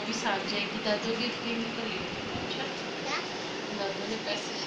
भी साथ जाएगी दादू की क्रीम कर ले अच्छा। दादू ने पैसे